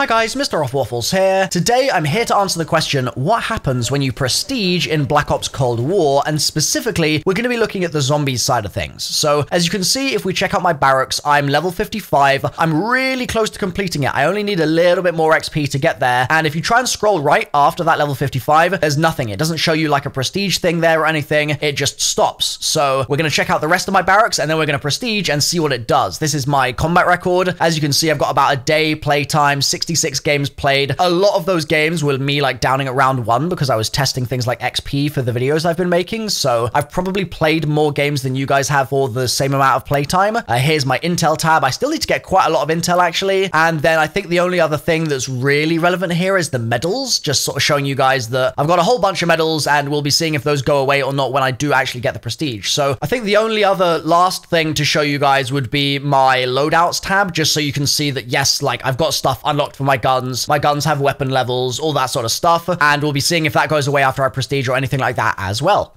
Hi guys, Mr. Rofl Waffles here. Today I'm here to answer the question, what happens when you prestige in Black Ops Cold War? And specifically, we're going to be looking at the zombies side of things. So as you can see, if we check out my barracks, I'm level 55. I'm really close to completing it. I only need a little bit more XP to get there. And if you try and scroll right after that level 55, there's nothing. It doesn't show you like a prestige thing there or anything. It just stops. So we're going to check out the rest of my barracks and then we're going to prestige and see what it does. This is my combat record. As you can see, I've got about a day playtime, 60 66 games played. A lot of those games were me like downing at round one because I was testing things like XP for the videos I've been making. So I've probably played more games than you guys have for the same amount of playtime. Uh, here's my Intel tab. I still need to get quite a lot of Intel actually. And then I think the only other thing that's really relevant here is the medals, just sort of showing you guys that I've got a whole bunch of medals and we'll be seeing if those go away or not when I do actually get the prestige. So I think the only other last thing to show you guys would be my loadouts tab, just so you can see that yes, like I've got stuff unlocked for my guns. My guns have weapon levels, all that sort of stuff. And we'll be seeing if that goes away after I prestige or anything like that as well.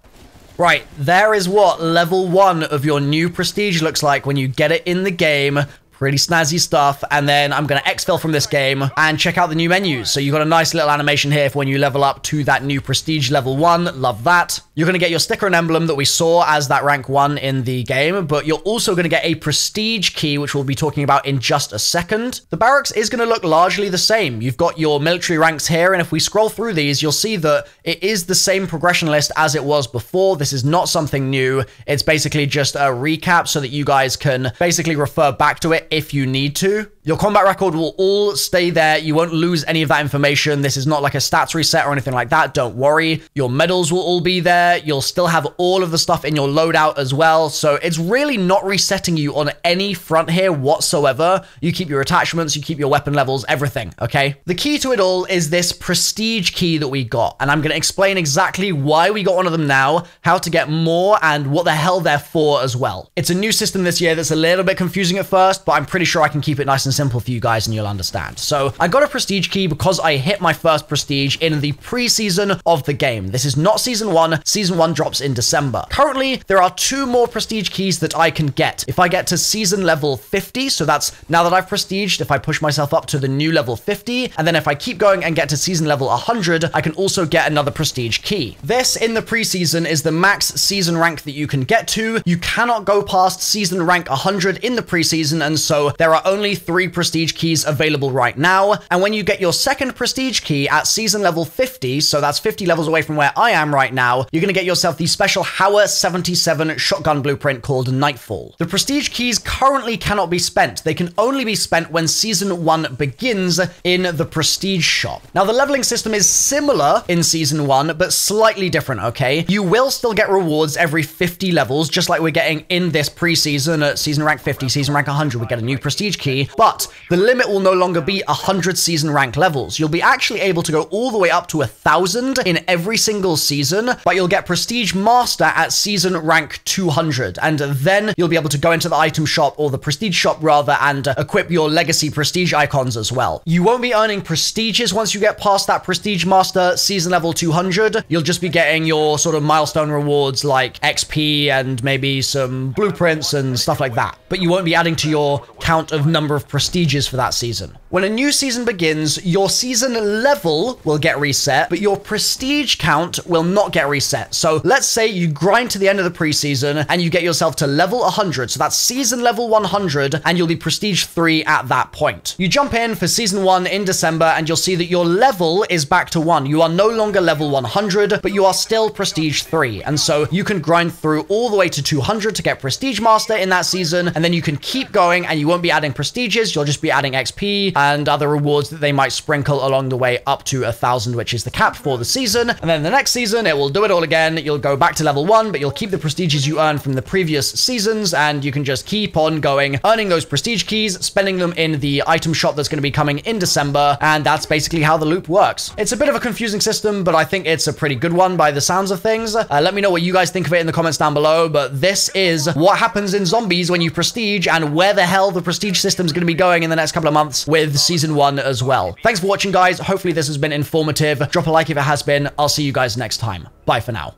Right, there is what level one of your new prestige looks like when you get it in the game. Pretty snazzy stuff. And then I'm going to exfil from this game and check out the new menus. So you've got a nice little animation here for when you level up to that new prestige level one. Love that. You're going to get your sticker and emblem that we saw as that rank one in the game, but you're also going to get a prestige key, which we'll be talking about in just a second. The barracks is going to look largely the same. You've got your military ranks here, and if we scroll through these, you'll see that it is the same progression list as it was before. This is not something new. It's basically just a recap so that you guys can basically refer back to it if you need to. Your combat record will all stay there. You won't lose any of that information. This is not like a stats reset or anything like that. Don't worry. Your medals will all be there. You'll still have all of the stuff in your loadout as well. So it's really not resetting you on any front here whatsoever. You keep your attachments, you keep your weapon levels, everything, okay? The key to it all is this prestige key that we got. And I'm going to explain exactly why we got one of them now, how to get more, and what the hell they're for as well. It's a new system this year that's a little bit confusing at first, but I'm pretty sure I can keep it nice and and simple for you guys and you'll understand. So I got a prestige key because I hit my first prestige in the pre-season of the game. This is not season one. Season one drops in December. Currently, there are two more prestige keys that I can get. If I get to season level 50, so that's now that I've prestiged, if I push myself up to the new level 50, and then if I keep going and get to season level 100, I can also get another prestige key. This in the preseason is the max season rank that you can get to. You cannot go past season rank 100 in the preseason, and so there are only three three prestige keys available right now. And when you get your second prestige key at season level 50, so that's 50 levels away from where I am right now, you're going to get yourself the special Hauer 77 shotgun blueprint called Nightfall. The prestige keys currently cannot be spent. They can only be spent when season 1 begins in the prestige shop. Now, the leveling system is similar in season 1, but slightly different, okay? You will still get rewards every 50 levels, just like we're getting in this preseason at season rank 50, season rank 100, we get a new prestige key, but but the limit will no longer be 100 season rank levels. You'll be actually able to go all the way up to 1,000 in every single season, but you'll get Prestige Master at season rank 200. And then you'll be able to go into the item shop or the Prestige shop rather and equip your Legacy Prestige icons as well. You won't be earning Prestiges once you get past that Prestige Master season level 200. You'll just be getting your sort of milestone rewards like XP and maybe some blueprints and stuff like that. But you won't be adding to your count of number of prestiges for that season. When a new season begins, your season level will get reset, but your prestige count will not get reset. So let's say you grind to the end of the preseason and you get yourself to level 100. So that's season level 100 and you'll be prestige 3 at that point. You jump in for season 1 in December and you'll see that your level is back to 1. You are no longer level 100, but you are still prestige 3. And so you can grind through all the way to 200 to get prestige master in that season and then you can keep going and you won't be adding prestiges, you'll just be adding XP and other rewards that they might sprinkle along the way up to a thousand, which is the cap for the season. And then the next season, it will do it all again. You'll go back to level one, but you'll keep the prestiges you earned from the previous seasons, and you can just keep on going, earning those prestige keys, spending them in the item shop that's going to be coming in December, and that's basically how the loop works. It's a bit of a confusing system, but I think it's a pretty good one by the sounds of things. Uh, let me know what you guys think of it in the comments down below, but this is what happens in zombies when you prestige and where the hell the prestige system is going to be going in the next couple of months with season one as well. Thanks for watching, guys. Hopefully this has been informative. Drop a like if it has been. I'll see you guys next time. Bye for now.